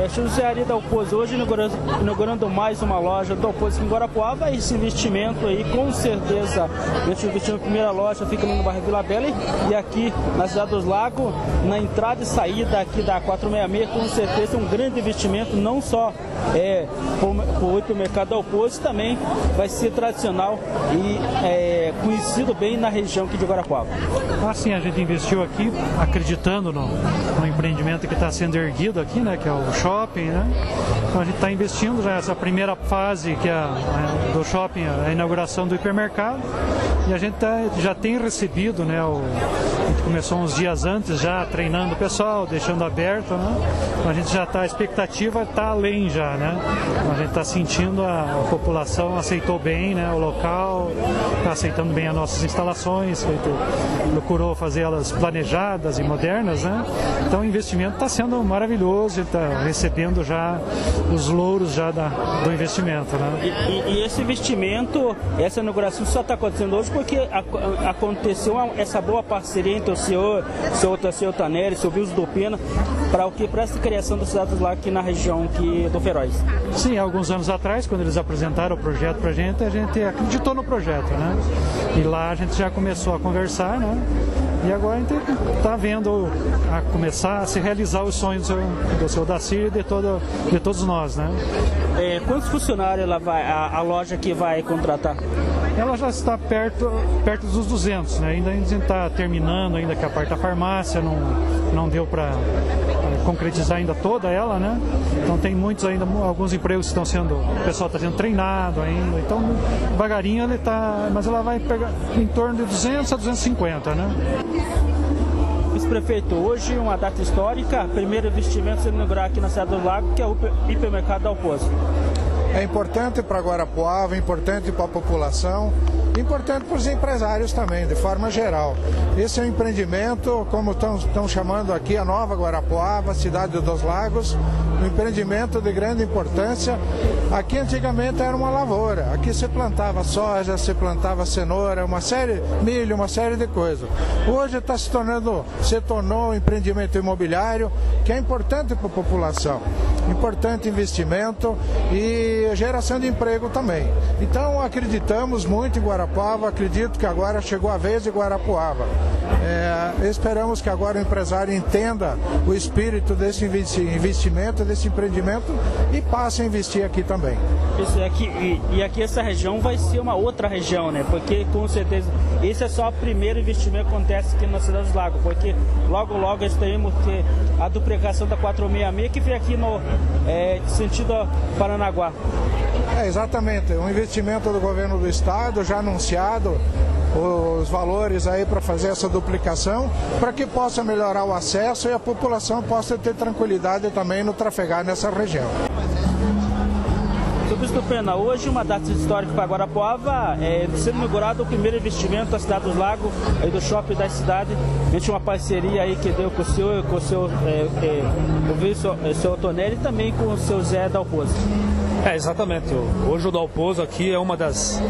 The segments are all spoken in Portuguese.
é, José Ari Dalpozo, hoje inaugurando, inaugurando, mais uma loja Dalpozo aqui em Guarapuava, esse investimento aí com certeza, esse investimento a primeira loja fica no bairro Vila Bela e aqui na cidade dos Lagos, na entrada e saída aqui da 466, com certeza um grande investimento, não só é, para o hipermercado Dalpozo, também vai ser tradicional e é, conhecido bem na região aqui de Guarapuava. Assim, a gente investiu aqui acreditando no, no empreendimento que está sendo erguido aqui, né, que é o shopping, né? Então a gente está investindo já essa primeira fase que é a, do shopping, a inauguração do hipermercado, e a gente tá, já tem recebido, né, o, a gente começou uns dias antes já treinando o pessoal, deixando aberto, né? Então a gente já está, a expectativa está além já, né? A gente está sentindo a, a, população aceitou bem, né, o local, está aceitando bem as nossas instalações, procurou fazer elas planejadas e modernas, né? Então o investimento está sendo maravilhoso, está recebendo já os louros já da, do investimento, né? E, e, e esse investimento, essa inauguração só está acontecendo hoje porque a, aconteceu essa boa parceria entre o senhor, o senhor, o senhor Tanelli, o senhor Vilso do Pena, para o que? Para essa criação da cidade lá aqui na região que, do Feroz. Sim, alguns anos atrás, quando eles apresentaram o projeto para a gente, a gente acreditou no projeto, né? E lá a gente já começou a conversar, né? E agora a gente está vendo a começar a se realizar os sonhos do seu, do seu Daci e de, todo, de todos nós, né? É, quantos funcionários ela vai, a, a loja que vai contratar? Ela já está perto, perto dos 200, né? Ainda a gente está terminando, ainda que a parte da farmácia não, não deu para é, concretizar ainda toda ela, né? Então tem muitos ainda, alguns empregos estão sendo, o pessoal está sendo treinado ainda, então devagarinho ele está, mas ela vai pegar em torno de 200 a 250, né? Vice-prefeito, hoje uma data histórica, primeiro investimento sendo inaugurado aqui na cidade do Lago, que é o hipermercado Alpozo. É importante para Guarapuava, é importante para a população, importante para os empresários também, de forma geral. Esse é um empreendimento, como estão chamando aqui, a Nova Guarapuava, cidade dos Lagos, um empreendimento de grande importância. Aqui antigamente era uma lavoura, aqui se plantava soja, se plantava cenoura, uma série, milho, uma série de coisas. Hoje está se tornando, se tornou um empreendimento imobiliário que é importante para a população, importante investimento e geração de emprego também. Então acreditamos muito em Guarapuava, acredito que agora chegou a vez de Guarapuava. É, esperamos que agora o empresário entenda o espírito desse investimento, desse empreendimento e passe a investir aqui também. Isso aqui, e, e aqui essa região vai ser uma outra região, né? Porque com certeza esse é só o primeiro investimento que acontece aqui na Cidade dos Lagos, porque logo logo nós teremos que a duplicação da 466 que vem aqui no é, sentido Paranaguá. É, exatamente, um investimento do governo do estado já anunciado os valores aí para fazer essa duplicação, para que possa melhorar o acesso e a população possa ter tranquilidade também no trafegar nessa região. Bispo Pena, hoje uma data histórica para Guarapuava, é, sendo inaugurado o primeiro investimento da cidade dos Lagos, aí do shopping da cidade. Gente uma parceria aí que deu com o senhor, com o seu, é, é, o vice, o seu Tonelli e também com o seu Zé Dalpozo. É, exatamente. Hoje o Dalpozo aqui é uma das,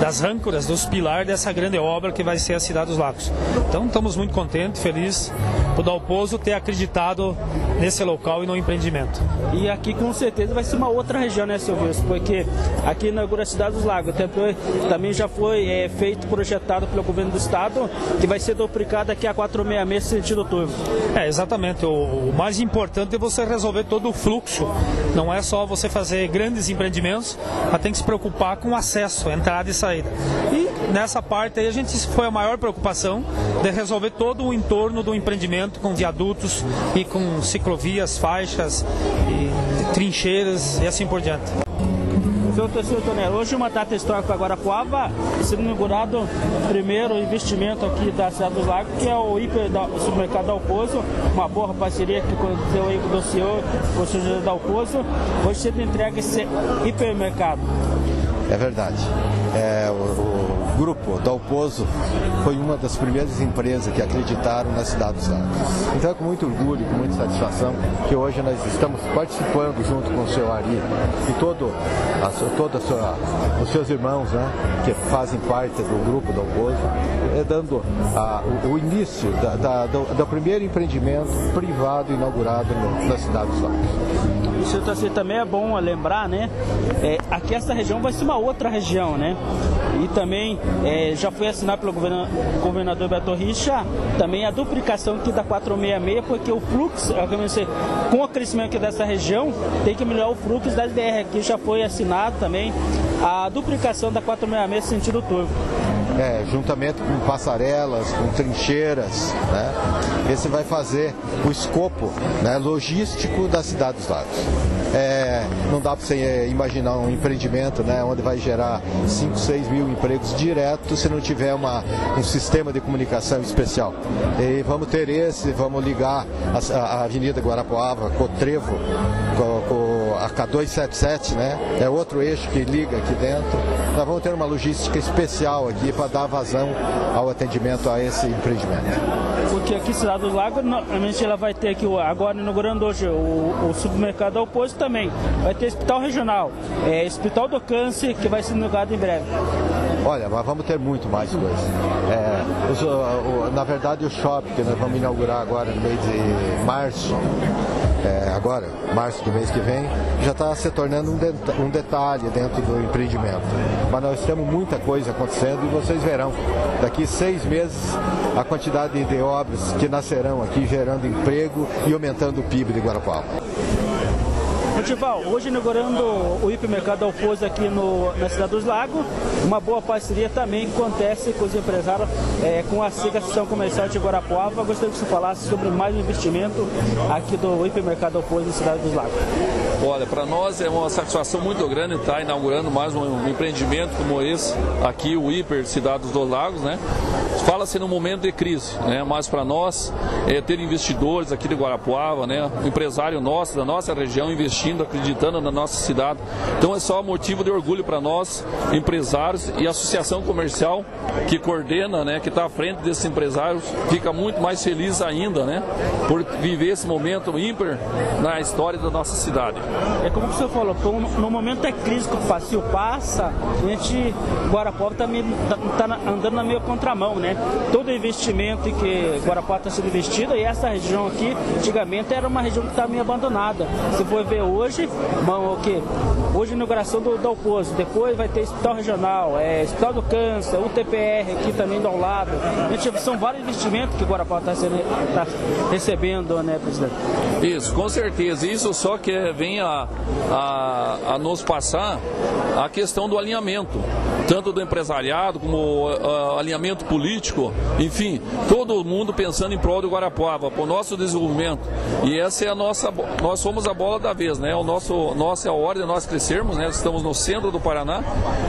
das âncoras, dos pilares dessa grande obra que vai ser a Cidade dos Lagos. Então estamos muito contentes, felizes o Dalpozo ter acreditado nesse local e no empreendimento. E aqui com certeza vai ser uma outra região, né, Silvio? Porque aqui na Cidade dos Lagos também já foi é, feito, projetado pelo governo do estado, que vai ser duplicado aqui a 466 sentido turbo. É, exatamente. O, o mais importante é você resolver todo o fluxo. Não é só você fazer grandes empreendimentos, mas tem que se preocupar com acesso, entrada e saída. E nessa parte aí a gente foi a maior preocupação de resolver todo o entorno do empreendimento com viadutos e com ciclovias, faixas e trincheiras e assim por diante. Senhor Tonel, hoje uma data histórica para Guarapuava, sendo inaugurado o primeiro investimento aqui da cidade dos Lagos, que é o hiper da, o supermercado Dalpozo, uma boa parceria que aconteceu aí com o senhor, com o senhor Dalpozo. Hoje você entrega esse hipermercado. É verdade. É, o, o grupo Dalpozo foi uma das primeiras empresas que acreditaram na cidade dos Lagos. Então é com muito orgulho, com muita satisfação que hoje nós estamos participando junto com o seu Ari e todo, a, todos os seus irmãos né, que fazem parte do grupo Dalpozo, é dando a, o, o, início da, da, do, do primeiro empreendimento privado inaugurado no, na cidade dos Lagos. Isso também é bom lembrar, né? É, aqui essa região vai ser uma outra região, né? E também é, já foi assinado pelo governador Beto Richa também a duplicação aqui da 466, porque o fluxo, com o crescimento aqui dessa região, tem que melhorar o fluxo da LDR. Aqui já foi assinado também a duplicação da 466 sentido turbo é, juntamente com passarelas, com trincheiras, né? Esse vai fazer o escopo né, logístico da cidade dos lagos. É, não dá para você é, imaginar um empreendimento né, onde vai gerar 5, 6 mil empregos direto se não tiver uma, um sistema de comunicação especial. E vamos ter esse, vamos ligar a, a Avenida Guarapuava com o Trevo, com, com a K277, né? É outro eixo que liga aqui dentro. Nós vamos ter uma logística especial aqui para dar vazão ao atendimento a esse empreendimento. Porque aqui Cidade do Lago, normalmente ela vai ter aqui, agora inaugurando hoje o, o supermercado ao posto também. Vai ter hospital regional, é, hospital do câncer, que vai ser inaugurado em breve. Olha, mas vamos ter muito mais coisas. É, os, o, na verdade, o shopping que nós vamos inaugurar agora no mês de março, é, agora, março do mês que vem, já está se tornando um, de, um detalhe dentro do empreendimento. Mas nós temos muita coisa acontecendo e vocês verão, daqui seis meses, a quantidade de obras que nascerão aqui, gerando emprego e aumentando o PIB de Guarapau. Motival, hoje inaugurando o hipermercado Alfoz aqui no, na Cidade dos Lagos, uma boa parceria também acontece com os empresários, é, com a SIGA Associação Comercial de Guarapuava. Gostaria que você falasse sobre mais um investimento aqui do hipermercado Alfoz na Cidade dos Lagos. Olha, para nós é uma satisfação muito grande estar inaugurando mais um empreendimento como esse, aqui o Hiper Cidade dos Lagos, né? Fala-se num momento de crise, né? Mas para nós é, ter investidores aqui de Guarapuava, né? Empresário nosso da nossa região investindo investindo, acreditando na nossa cidade. Então é só motivo de orgulho para nós, empresários e associação comercial que coordena, né, que está à frente desses empresários, fica muito mais feliz ainda, né, por viver esse momento ímpar na história da nossa cidade. É como o senhor falou, no momento é crise que o passeio passa, a gente, Guarapuava está tá, tá andando na meio contramão, né? Todo investimento que Guarapuava está sendo investido e essa região aqui, antigamente era uma região que estava meio abandonada. Se for ver hoje, hoje, o que? Hoje inauguração do Dalpozo, depois vai ter Hospital Regional, é, Hospital do Câncer, UTPR aqui também do ao lado. Gente, são vários investimentos que Guarapau está tá recebendo, né, presidente? Isso, com certeza. Isso só que vem a, a, a nos passar a questão do alinhamento, tanto do empresariado como o alinhamento político, enfim, todo mundo pensando em prol do Guarapuava, para o nosso desenvolvimento. E essa é a nossa, nós somos a bola da vez, né? O nosso, nossa é de nós crescermos, né? Estamos no centro do Paraná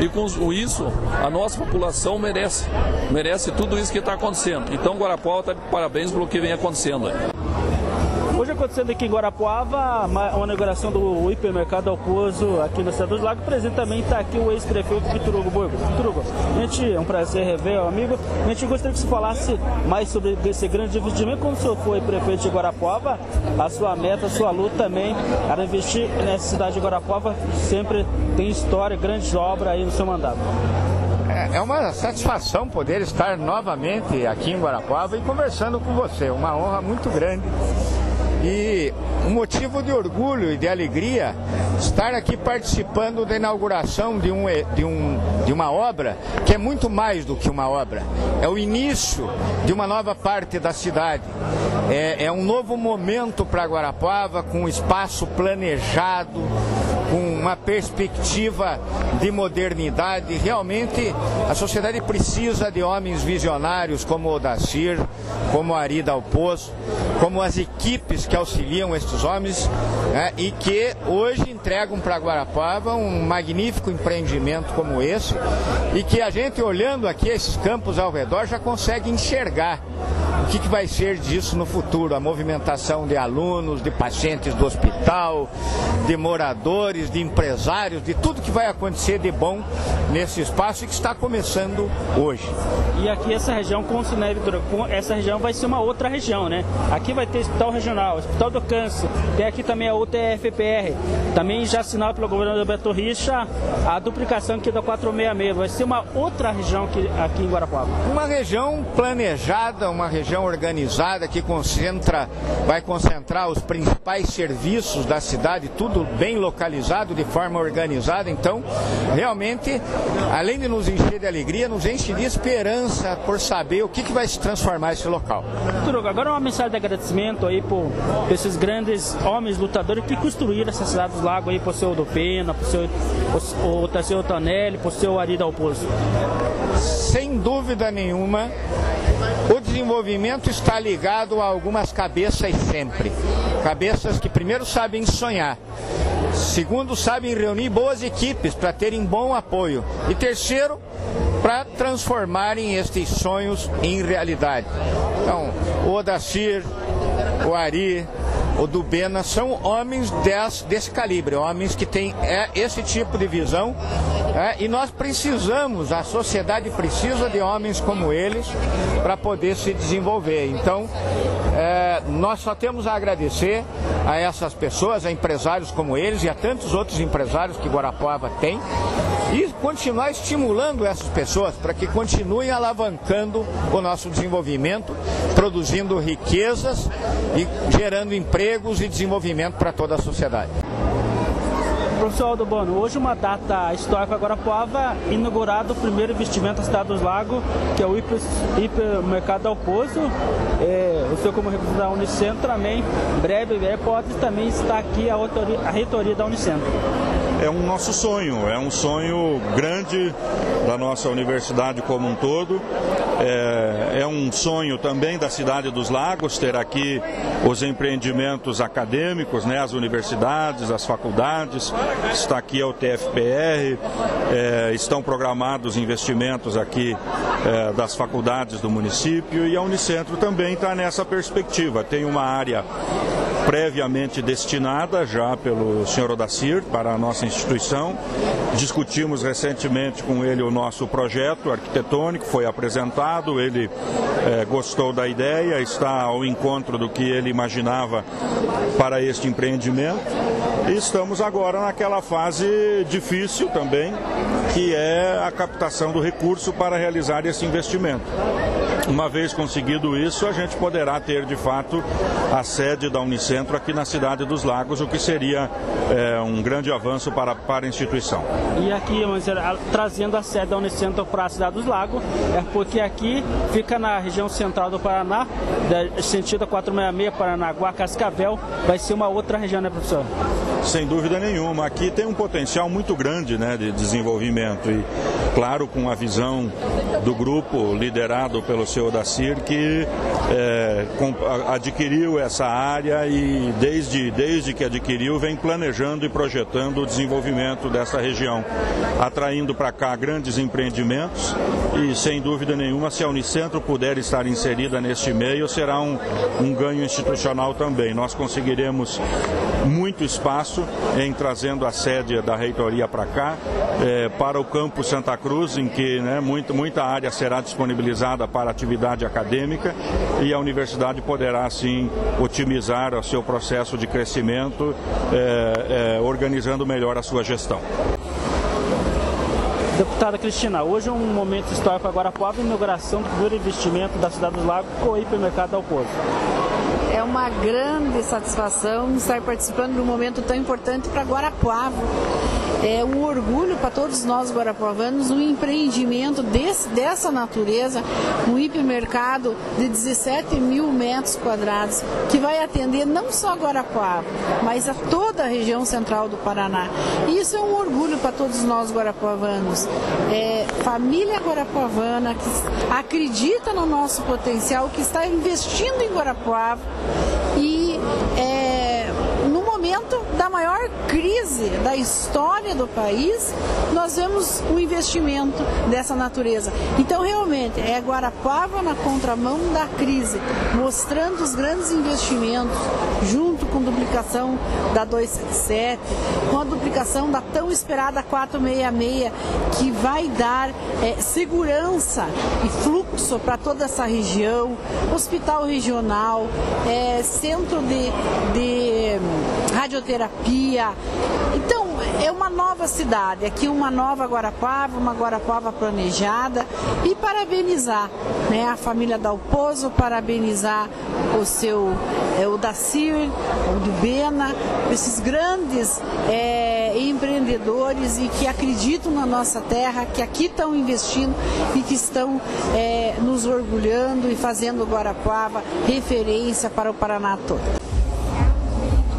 e com isso a nossa população merece, merece tudo isso que está acontecendo. Então Guarapuava está de parabéns pelo que vem acontecendo. Hoje acontecendo aqui em Guarapuava, uma inauguração do hipermercado Alcozo aqui no Centro dos Lagos. Presente também está aqui o ex-prefeito Vitor Hugo Burgo. Vitor Hugo, gente, é um prazer rever amigo. A gente gostaria que você falasse mais sobre esse grande investimento. Como o senhor foi prefeito de Guarapuava, a sua meta, a sua luta também era investir nessa cidade de Guarapuava. Sempre tem história, grandes obras aí no seu mandato. É, é uma satisfação poder estar novamente aqui em Guarapuava e conversando com você. Uma honra muito grande e um motivo de orgulho e de alegria estar aqui participando da inauguração de, um, de, um, de uma obra que é muito mais do que uma obra. É o início de uma nova parte da cidade. É, é um novo momento para Guarapava, com um espaço planejado, com uma perspectiva de modernidade. Realmente, a sociedade precisa de homens visionários como o Dacir, como Ari Dalpozo, como as equipes que auxiliam estes homens né, e que hoje entregam para Guarapava um magnífico empreendimento como esse e que a gente olhando aqui esses campos ao redor já consegue enxergar o que, que vai ser disso no futuro, a movimentação de alunos, de pacientes do hospital, de moradores, de empresários, de tudo que vai acontecer de bom nesse espaço e que está começando hoje. E aqui essa região com o Cineve, essa região vai ser uma outra região, né? Aqui vai ter hospital regional, hospital do câncer, tem aqui também a UTFPR, também já assinado pelo governador Beto Richa a duplicação aqui da 466, vai ser uma outra região aqui, aqui em Guarapuava. Uma região planejada, uma região organizada que concentra, vai concentrar os principais serviços da cidade, tudo bem localizado, de forma organizada, então realmente, além de nos encher de alegria, nos enche de esperança por saber o que, que vai se transformar esse local. Turuga, agora uma mensagem de agradecimento aí por esses grandes homens lutadores que construíram essa cidade dos lagos aí, por seu do Pena, por seu o, o Tarceu Tonelli, por seu Ari Dalpozo. Sem dúvida nenhuma, o desenvolvimento está ligado a algumas cabeças sempre. Cabeças que primeiro sabem sonhar, segundo sabem reunir boas equipes para terem bom apoio e terceiro para transformarem estes sonhos em realidade. Então, o Odacir, o Ari, o Dubena são homens desse, desse calibre, homens que têm é, esse tipo de visão é, e nós precisamos, a sociedade precisa de homens como eles para poder se desenvolver. Então, nós só temos a agradecer a essas pessoas, a empresários como eles e a tantos outros empresários que Guarapuava tem e continuar estimulando essas pessoas para que continuem alavancando o nosso desenvolvimento, produzindo riquezas e gerando empregos e desenvolvimento para toda a sociedade. Professor Aldo Bono, hoje uma data histórica agora Poava, inaugurado o primeiro investimento da cidade dos Lagos, que é o hiper, hipermercado Alpozo. É, o senhor como representante da Unicentro também, breve, breve pode também estar aqui a, autoria, a reitoria da Unicentro é um nosso sonho, é um sonho grande da nossa universidade como um todo. É, é, um sonho também da cidade dos Lagos ter aqui os empreendimentos acadêmicos, né, as universidades, as faculdades. Está aqui a UTFPR, é, estão programados investimentos aqui é, das faculdades do município e a Unicentro também está nessa perspectiva. Tem uma área previamente destinada já pelo senhor Odacir para a nossa instituição. Discutimos recentemente com ele o nosso projeto arquitetônico, foi apresentado, ele é, gostou da ideia, está ao encontro do que ele imaginava para este empreendimento. E estamos agora naquela fase difícil também, que é a captação do recurso para realizar esse investimento. Uma vez conseguido isso, a gente poderá ter de fato a sede da Unicentro aqui na cidade dos Lagos, o que seria é, um grande avanço para, para a instituição. E aqui, trazendo a sede da Unicentro para a cidade dos Lagos, é porque aqui fica na região central do Paraná, sentido 466 Paranaguá, Cascavel, vai ser uma outra região, né, professor? Sem dúvida nenhuma. Aqui tem um potencial muito grande né, de desenvolvimento e, claro, com a visão do grupo liderado pelo seu Odacir, que é, adquiriu essa área e desde, desde que adquiriu vem planejando e projetando o desenvolvimento dessa região, atraindo para cá grandes empreendimentos e sem dúvida nenhuma se a Unicentro puder estar inserida neste meio será um, um ganho institucional também. Nós conseguiremos muito espaço em trazendo a sede da reitoria para cá, é, para o campo Santa Cruz, em que né, muito, muita área será disponibilizada para atividade acadêmica e a universidade poderá, assim, otimizar o seu processo de crescimento, é, é, organizando melhor a sua gestão. Deputada Cristina, hoje é um momento histórico agora após a inauguração do primeiro investimento da Cidade dos Lagos com o hipermercado Alpozo. É uma grande satisfação estar participando de um momento tão importante para Guarapuava é um orgulho para todos nós guarapuavanos um empreendimento desse, dessa natureza, um hipermercado de 17 mil metros quadrados, que vai atender não só Guarapuava, mas a toda a região central do Paraná. E isso é um orgulho para todos nós guarapuavanos. É, família guarapuavana que acredita no nosso potencial, que está investindo em Guarapuava e é, no momento da maior crise da história do país, nós vemos o investimento dessa natureza. Então, realmente, é Guarapuava na contramão da crise, mostrando os grandes investimentos, junto com duplicação da 277, com a duplicação da tão esperada 466, que vai dar é, segurança e fluxo para toda essa região, hospital regional, é, centro de, de radioterapia. Então, é uma nova cidade, aqui uma nova Guarapava, uma Guarapava planejada e parabenizar né, a família Dalpozo, parabenizar o seu, é, o Dacir, o do Bena, esses grandes é, empreendedores e que acreditam na nossa terra, que aqui estão investindo e que estão é, nos orgulhando e fazendo Guarapava referência para o Paraná todo.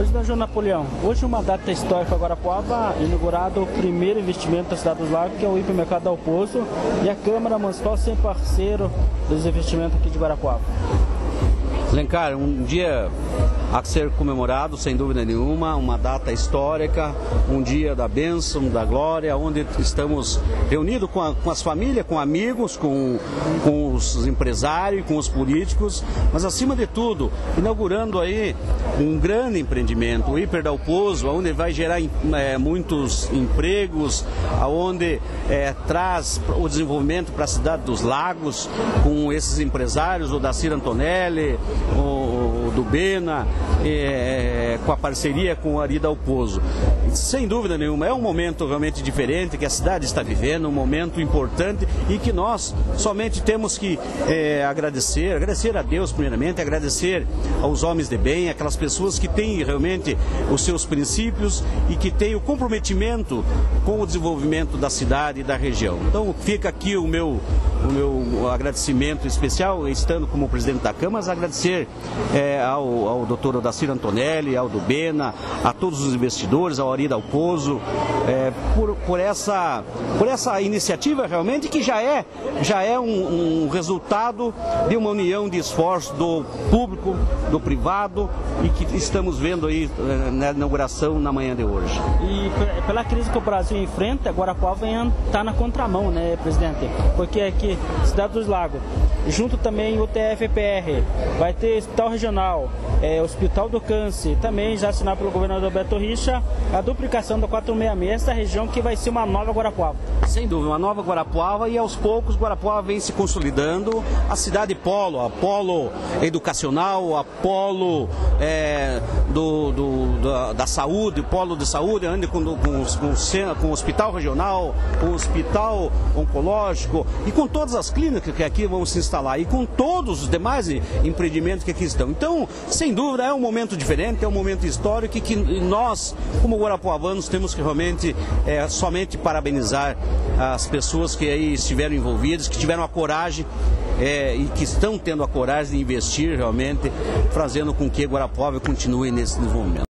Presidente João Napoleão, hoje uma data histórica Guarapuava, inaugurado o primeiro investimento da cidade dos Lagos, que é o hipermercado Alpozo, e a Câmara Municipal sem parceiro dos investimentos aqui de Guarapuava. Lencar, um dia a ser comemorado, sem dúvida nenhuma, uma data histórica, um dia da bênção, da glória, onde estamos reunidos com, com as famílias, com amigos, com, com os empresários, com os políticos, mas acima de tudo, inaugurando aí um grande empreendimento, o Hiper Dalpozo, onde vai gerar é, muitos empregos, aonde é, traz o desenvolvimento para a cidade dos lagos, com esses empresários, o Dacir Antonelli, o, do Bena, é, com a parceria com o Arida Alpozo. Sem dúvida nenhuma, é um momento realmente diferente que a cidade está vivendo, um momento importante e que nós somente temos que é, agradecer, agradecer a Deus primeiramente, agradecer aos homens de bem, aquelas pessoas que têm realmente os seus princípios e que têm o comprometimento com o desenvolvimento da cidade e da região. Então fica aqui o meu, o meu agradecimento especial, estando como presidente da Câmara, agradecer é, ao, ao doutor Odacir Antonelli, ao do Bena, a todos os investidores, ao Arida Alpozo, é, por, por, essa, por essa iniciativa realmente que já é, já é um, um resultado de uma união de esforços do público, do privado e que estamos vendo aí é, na inauguração na manhã de hoje. E pela crise que o Brasil enfrenta, agora a Pova está na contramão, né, presidente? Porque aqui, Cidade dos Lagos, junto também o TFPR, vai ter hospital regional, é, Hospital do Câncer, também já assinado pelo governador Beto Richa, a duplicação da 466, essa região que vai ser uma nova Guarapuava. Sem dúvida, uma nova Guarapuava e aos poucos Guarapuava vem se consolidando. A cidade polo, a polo educacional, a polo é, do, do da, da, saúde, polo de saúde, onde com, com, com, com o hospital regional, com o hospital oncológico e com todas as clínicas que aqui vão se instalar e com todos os demais empreendimentos que aqui estão. Então, sem dúvida, é um momento diferente, é um momento histórico e que nós, como guarapuavanos, temos que realmente é, somente parabenizar as pessoas que aí estiveram envolvidas, que tiveram a coragem é, e que estão tendo a coragem de investir realmente, fazendo com que Guarapuava continue nesse desenvolvimento.